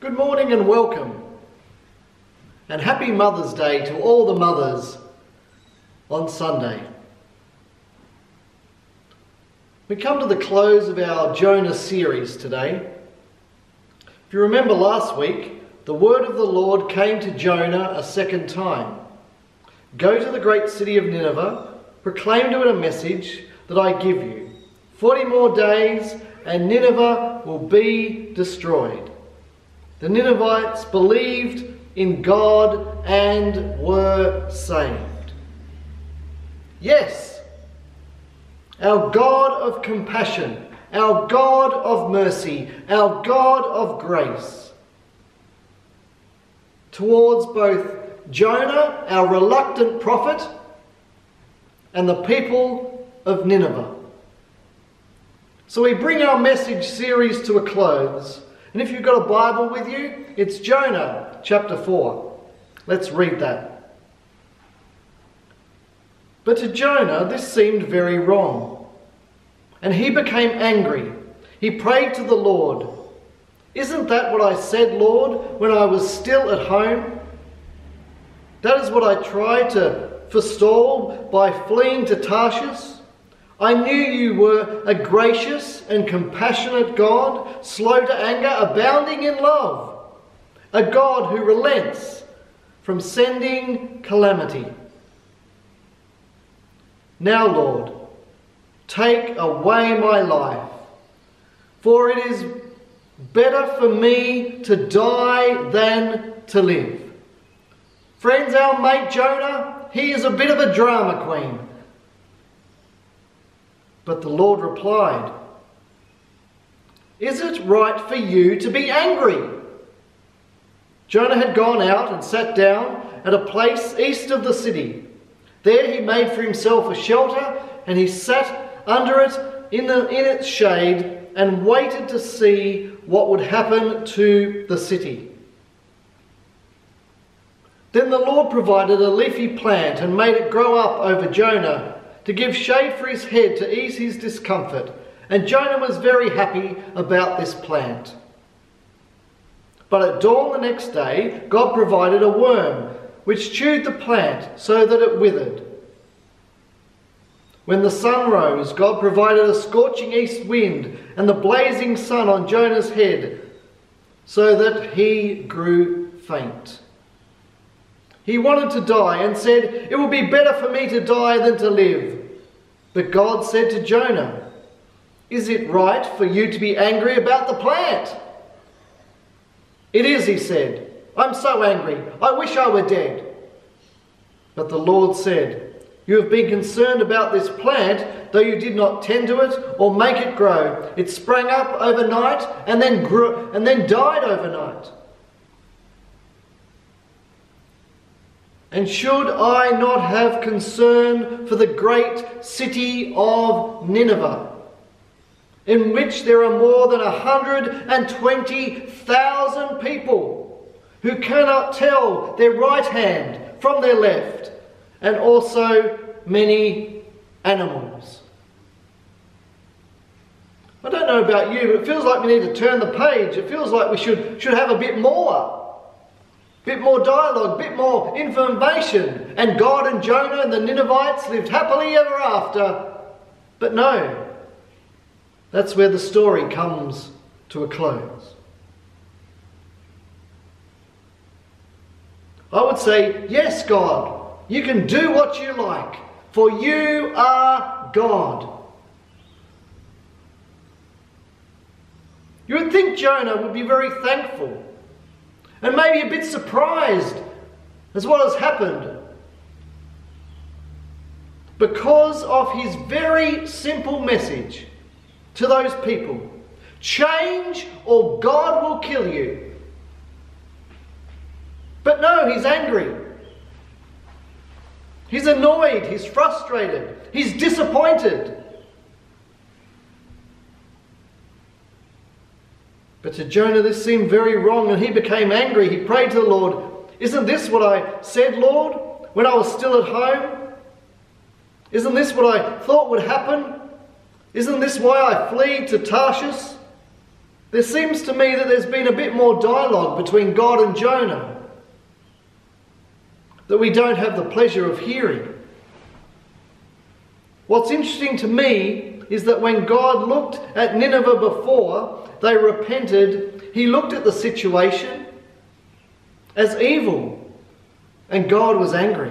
Good morning and welcome. And happy Mother's Day to all the mothers on Sunday. We come to the close of our Jonah series today. If you remember last week, the word of the Lord came to Jonah a second time. Go to the great city of Nineveh, proclaim to it a message that I give you. Forty more days, and Nineveh will be destroyed. The Ninevites believed in God and were saved. Yes, our God of compassion, our God of mercy, our God of grace, towards both Jonah, our reluctant prophet, and the people of Nineveh. So we bring our message series to a close. And if you've got a Bible with you, it's Jonah chapter 4. Let's read that. But to Jonah, this seemed very wrong. And he became angry. He prayed to the Lord. Isn't that what I said, Lord, when I was still at home? That is what I tried to forestall by fleeing to Tarshish. I knew you were a gracious and compassionate God, slow to anger, abounding in love, a God who relents from sending calamity. Now, Lord, take away my life, for it is better for me to die than to live. Friends, our mate Jonah, he is a bit of a drama queen. But the Lord replied, Is it right for you to be angry? Jonah had gone out and sat down at a place east of the city. There he made for himself a shelter, and he sat under it in, the, in its shade and waited to see what would happen to the city. Then the Lord provided a leafy plant and made it grow up over Jonah to give shade for his head to ease his discomfort, and Jonah was very happy about this plant. But at dawn the next day, God provided a worm which chewed the plant so that it withered. When the sun rose, God provided a scorching east wind and the blazing sun on Jonah's head so that he grew faint. He wanted to die and said, It will be better for me to die than to live. But God said to Jonah, Is it right for you to be angry about the plant? It is, he said. I'm so angry. I wish I were dead. But the Lord said, You have been concerned about this plant, though you did not tend to it or make it grow. It sprang up overnight and then grew and then died overnight. And should I not have concern for the great city of Nineveh, in which there are more than 120,000 people who cannot tell their right hand from their left, and also many animals? I don't know about you, but it feels like we need to turn the page. It feels like we should, should have a bit more bit more dialogue, bit more information. And God and Jonah and the Ninevites lived happily ever after. But no, that's where the story comes to a close. I would say, yes, God, you can do what you like, for you are God. You would think Jonah would be very thankful and maybe a bit surprised as what has happened. Because of his very simple message to those people change or God will kill you. But no, he's angry. He's annoyed. He's frustrated. He's disappointed. But to Jonah, this seemed very wrong, and he became angry. He prayed to the Lord, Isn't this what I said, Lord, when I was still at home? Isn't this what I thought would happen? Isn't this why I fled to Tarshish? There seems to me that there's been a bit more dialogue between God and Jonah that we don't have the pleasure of hearing. What's interesting to me is that when God looked at Nineveh before they repented, he looked at the situation as evil, and God was angry.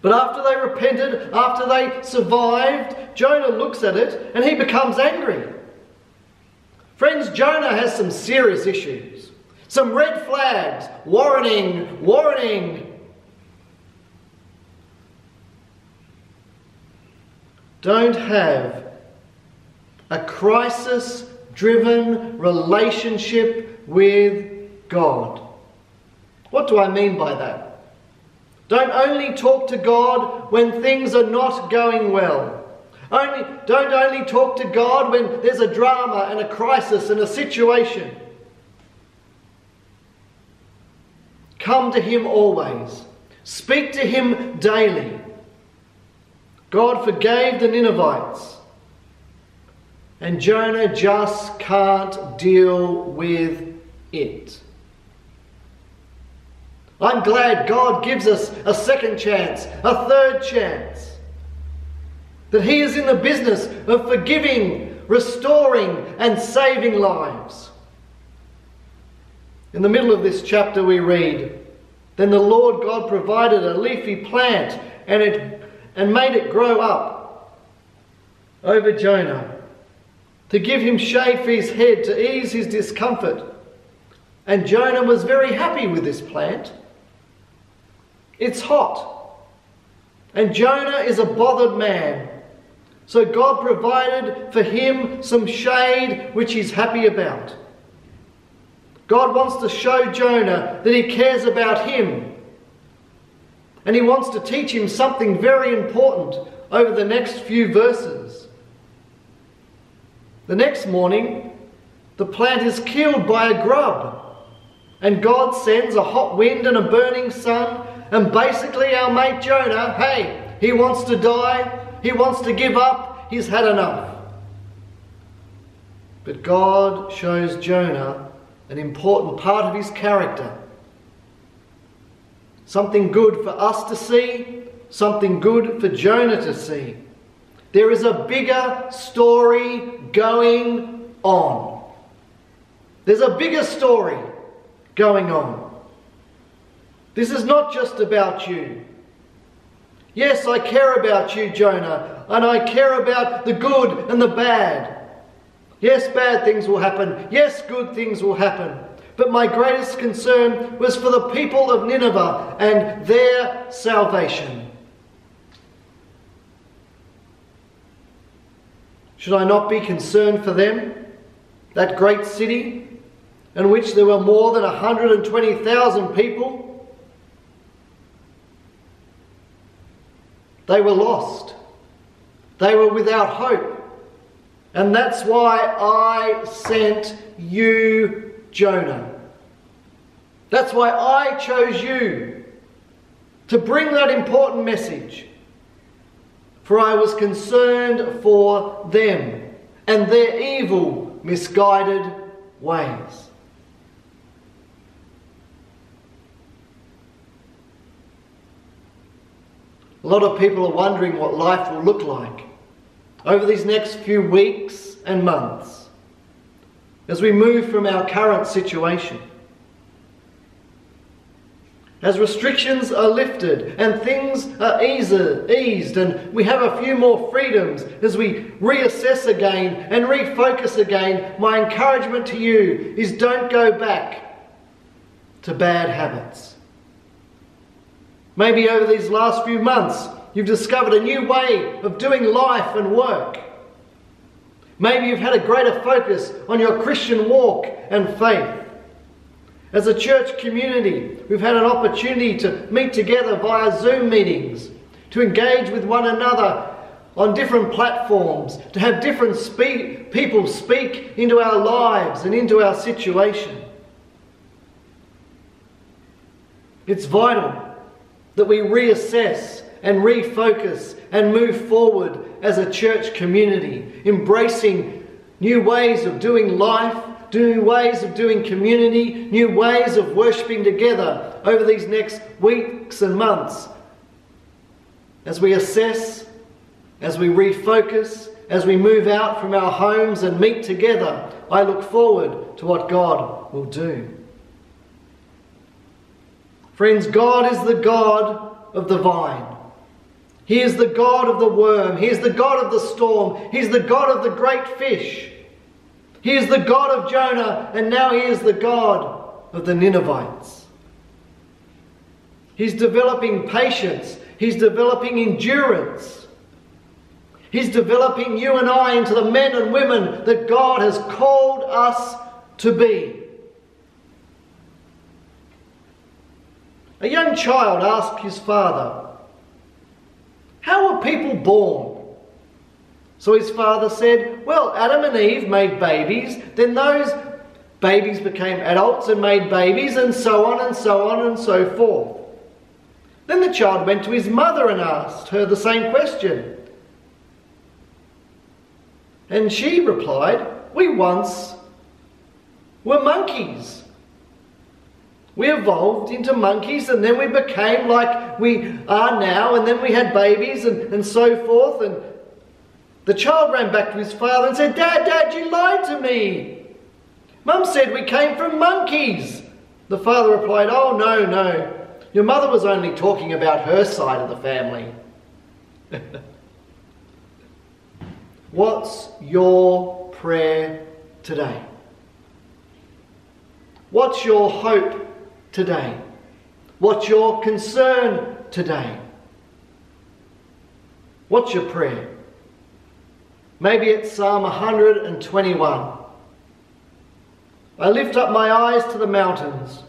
But after they repented, after they survived, Jonah looks at it and he becomes angry. Friends, Jonah has some serious issues, some red flags, warning, warning. Don't have a crisis driven relationship with God. What do I mean by that? Don't only talk to God when things are not going well. Only, don't only talk to God when there's a drama and a crisis and a situation. Come to Him always. Speak to Him daily. God forgave the Ninevites. And Jonah just can't deal with it. I'm glad God gives us a second chance, a third chance. That He is in the business of forgiving, restoring, and saving lives. In the middle of this chapter, we read Then the Lord God provided a leafy plant and, it, and made it grow up over Jonah to give him shade for his head to ease his discomfort. And Jonah was very happy with this plant. It's hot. And Jonah is a bothered man. So God provided for him some shade which he's happy about. God wants to show Jonah that he cares about him. And he wants to teach him something very important over the next few verses. The next morning, the plant is killed by a grub. And God sends a hot wind and a burning sun. And basically, our mate Jonah, hey, he wants to die. He wants to give up. He's had enough. But God shows Jonah an important part of his character. Something good for us to see, something good for Jonah to see. There is a bigger story going on. There's a bigger story going on. This is not just about you. Yes, I care about you, Jonah, and I care about the good and the bad. Yes, bad things will happen. Yes, good things will happen. But my greatest concern was for the people of Nineveh and their salvation. Should I not be concerned for them? That great city in which there were more than 120,000 people? They were lost. They were without hope. And that's why I sent you, Jonah. That's why I chose you to bring that important message for I was concerned for them and their evil, misguided ways. A lot of people are wondering what life will look like over these next few weeks and months as we move from our current situation. As restrictions are lifted and things are easer, eased, and we have a few more freedoms as we reassess again and refocus again, my encouragement to you is don't go back to bad habits. Maybe over these last few months, you've discovered a new way of doing life and work. Maybe you've had a greater focus on your Christian walk and faith. As a church community, we've had an opportunity to meet together via Zoom meetings, to engage with one another on different platforms, to have different speak, people speak into our lives and into our situation. It's vital that we reassess and refocus and move forward as a church community, embracing new ways of doing life, new ways of doing community, new ways of worshipping together over these next weeks and months. As we assess, as we refocus, as we move out from our homes and meet together, I look forward to what God will do. Friends, God is the God of the vine. He is the God of the worm. He is the God of the storm. He is the God of the great fish. He is the God of Jonah, and now he is the God of the Ninevites. He's developing patience. He's developing endurance. He's developing you and I into the men and women that God has called us to be. A young child asked his father, How are people born? So his father said, Well, Adam and Eve made babies, then those babies became adults and made babies, and so on and so on and so forth. Then the child went to his mother and asked her the same question. And she replied, We once were monkeys. We evolved into monkeys and then we became like we are now, and then we had babies and, and so forth. And the child ran back to his father and said, Dad, Dad, you lied to me. Mum said we came from monkeys. The father replied, Oh, no, no. Your mother was only talking about her side of the family. What's your prayer today? What's your hope today? What's your concern today? What's your prayer? Maybe it's Psalm 121. I lift up my eyes to the mountains.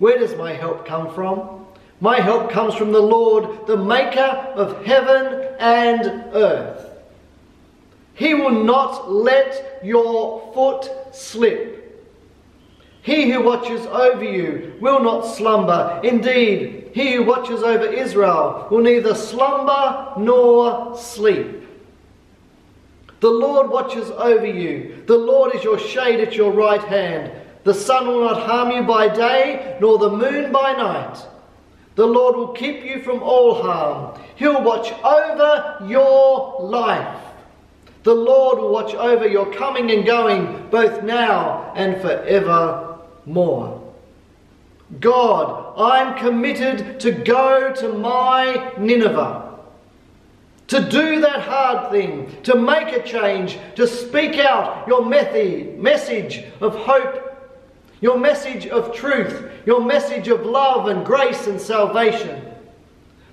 Where does my help come from? My help comes from the Lord, the maker of heaven and earth. He will not let your foot slip. He who watches over you will not slumber. Indeed, he who watches over Israel will neither slumber nor sleep. The Lord watches over you. The Lord is your shade at your right hand. The sun will not harm you by day, nor the moon by night. The Lord will keep you from all harm. He'll watch over your life. The Lord will watch over your coming and going, both now and forevermore. God, I'm committed to go to my Nineveh to do that hard thing, to make a change, to speak out your message of hope, your message of truth, your message of love and grace and salvation.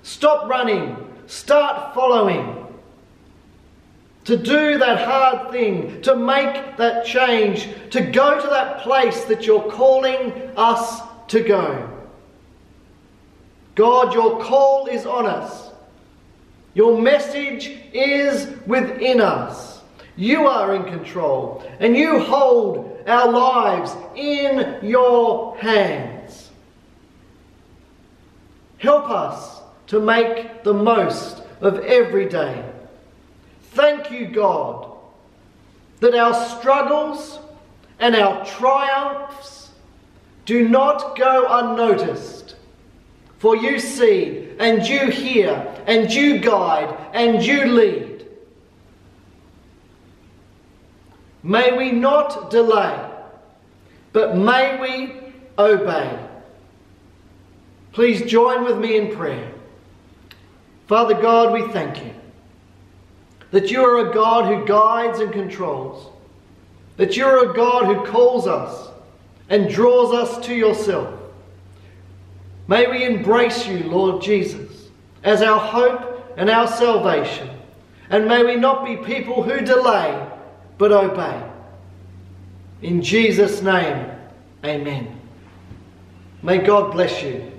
Stop running, start following. To do that hard thing, to make that change, to go to that place that you're calling us to go. God, your call is on us. Your message is within us. You are in control and you hold our lives in your hands. Help us to make the most of every day. Thank you, God, that our struggles and our triumphs do not go unnoticed. For you see and you hear and you guide and you lead. May we not delay, but may we obey. Please join with me in prayer. Father God, we thank you that you are a God who guides and controls, that you're a God who calls us and draws us to yourself. May we embrace you, Lord Jesus as our hope and our salvation. And may we not be people who delay, but obey. In Jesus' name, amen. May God bless you.